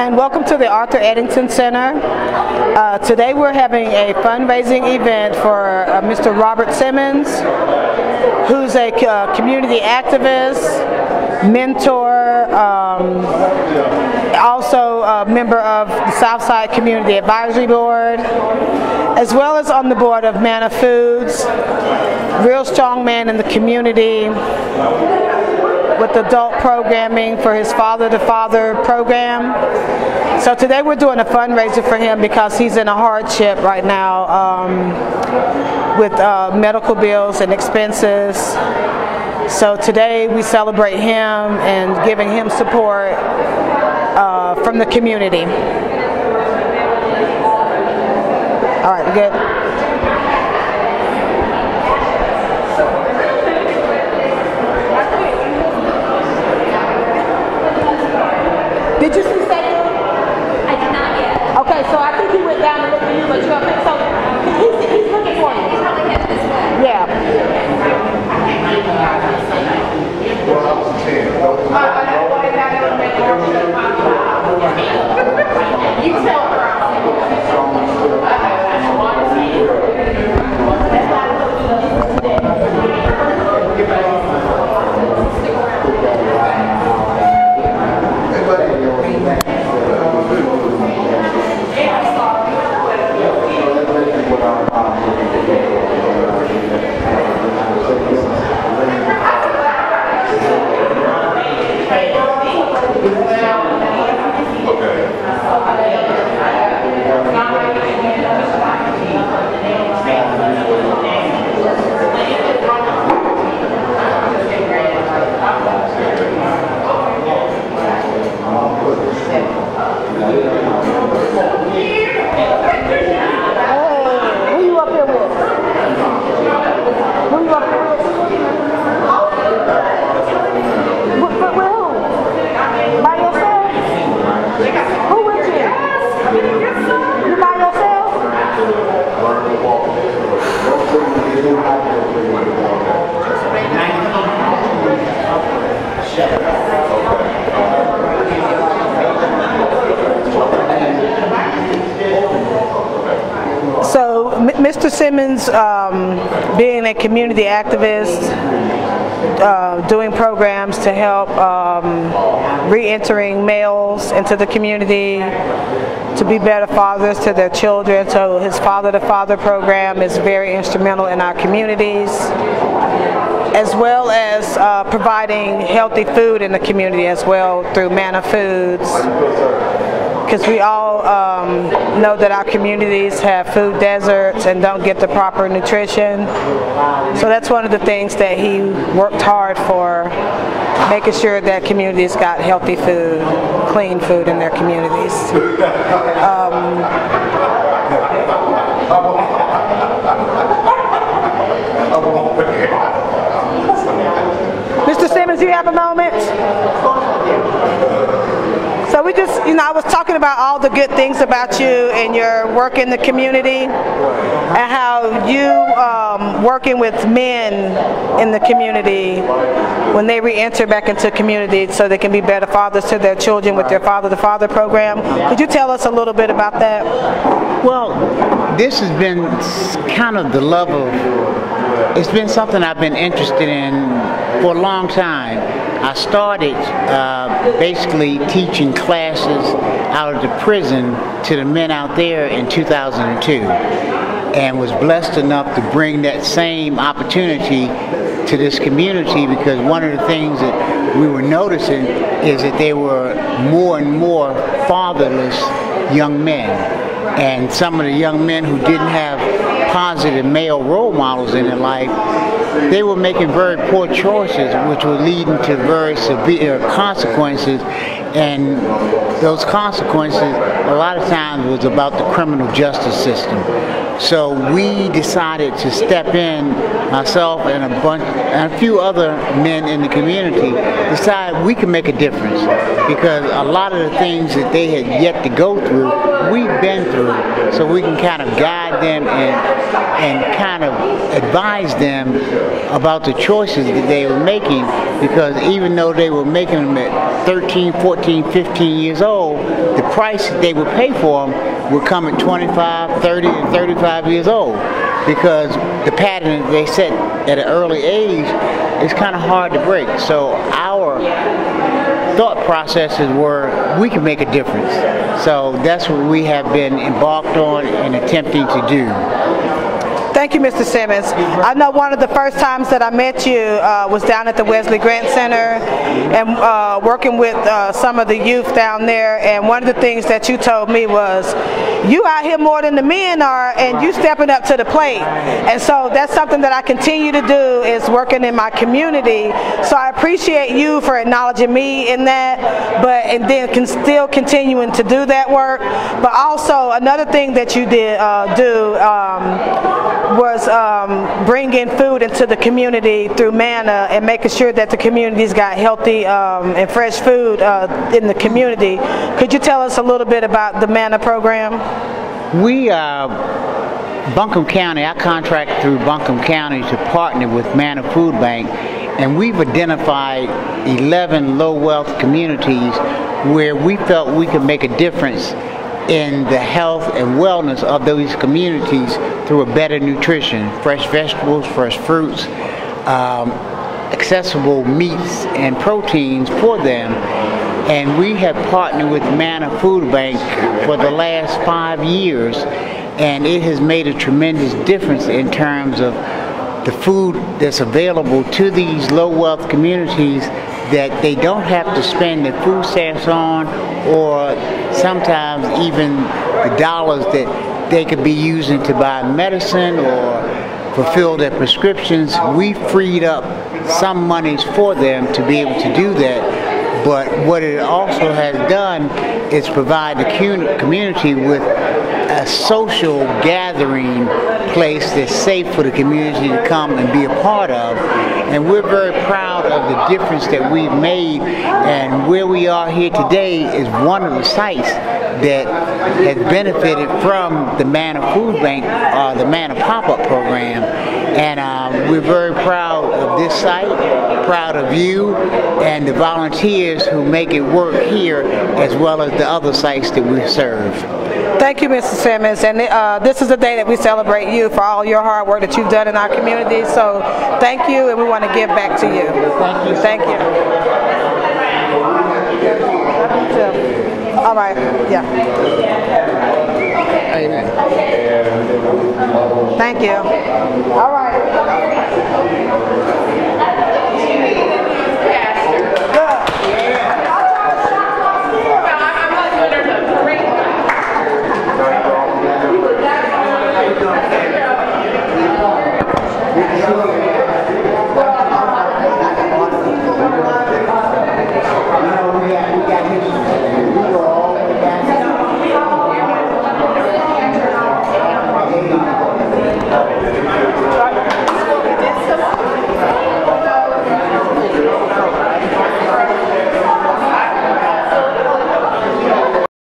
and welcome to the Arthur Edington Center. Uh, today we're having a fundraising event for uh, Mr. Robert Simmons, who's a uh, community activist, mentor, um, also a member of the Southside Community Advisory Board, as well as on the board of Manna Foods, real strong man in the community, with adult programming for his Father to Father program. So today we're doing a fundraiser for him because he's in a hardship right now um, with uh, medical bills and expenses. So today we celebrate him and giving him support uh, from the community. All right, good. Did you see Samuel? I did not yet. Okay, so I think he went down to look for you, but you're up there. So he's, he's looking for you. He's probably headed this way. Yeah. You tell her. Hey, who you up here with? Who you up here with? With, with, with who? By yourself? Who with you? You by yourself? So, Mr. Simmons, um, being a community activist, uh, doing programs to help um, re-entering males into the community, to be better fathers to their children. So his Father to Father program is very instrumental in our communities, as well as uh, providing healthy food in the community as well through Manna Foods because we all um, know that our communities have food deserts and don't get the proper nutrition. So that's one of the things that he worked hard for, making sure that communities got healthy food, clean food in their communities. Mr. Simmons, you have a moment? We just, you know, I was talking about all the good things about you and your work in the community and how you um, working with men in the community when they re-enter back into community so they can be better fathers to their children with their Father to Father program. Could you tell us a little bit about that? Well, this has been kind of the love of, it's been something I've been interested in for a long time. I started uh, basically teaching classes out of the prison to the men out there in 2002 and was blessed enough to bring that same opportunity to this community because one of the things that we were noticing is that there were more and more fatherless young men. And some of the young men who didn't have positive male role models in their life, they were making very poor choices, which were leading to very severe consequences. And those consequences, a lot of times, was about the criminal justice system. So we decided to step in, myself and a bunch, and a few other men in the community, decided we can make a difference because a lot of the things that they had yet to go through, we've been through, so we can kind of guide them and and kind of advise them about the choices that they were making because even though they were making them at 13, 14, 15 years old, the price that they would pay for them would come at 25, 30, and 35 years old because the pattern they set at an early age is kind of hard to break. So our thought processes were we can make a difference. So that's what we have been embarked on and attempting to do. Thank you, Mr. Simmons. I know one of the first times that I met you uh, was down at the Wesley Grant Center and uh, working with uh, some of the youth down there. And one of the things that you told me was, you out here more than the men are, and you stepping up to the plate. And so that's something that I continue to do is working in my community. So I appreciate you for acknowledging me in that, but and then can still continuing to do that work. But also another thing that you did uh, do. Um, was um, bringing food into the community through Manna and making sure that the communities got healthy um, and fresh food uh, in the community. Could you tell us a little bit about the Manna program? We, uh, Buncombe County, I contract through Buncombe County to partner with Manna Food Bank, and we've identified 11 low wealth communities where we felt we could make a difference in the health and wellness of those communities through a better nutrition, fresh vegetables, fresh fruits, um, accessible meats and proteins for them. And we have partnered with Manna Food Bank for the last five years, and it has made a tremendous difference in terms of the food that's available to these low wealth communities that they don't have to spend the food stamps on or sometimes even the dollars that they could be using to buy medicine or fulfill their prescriptions. We freed up some monies for them to be able to do that. But what it also has done is provide the community with a social gathering place that's safe for the community to come and be a part of. And we're very proud of the difference that we've made. And where we are here today is one of the sites that has benefited from the Manna Food Bank, uh, the Manna Pop-Up Program. And uh, we're very proud of this site, proud of you, and the volunteers who make it work here, as well as the other sites that we serve. Thank you, Mr. Simmons. And uh, this is the day that we celebrate you for all your hard work that you've done in our community. So thank you, and we want to give back to you. Thank you. Thank you. All right. Yeah. Thank you. All right.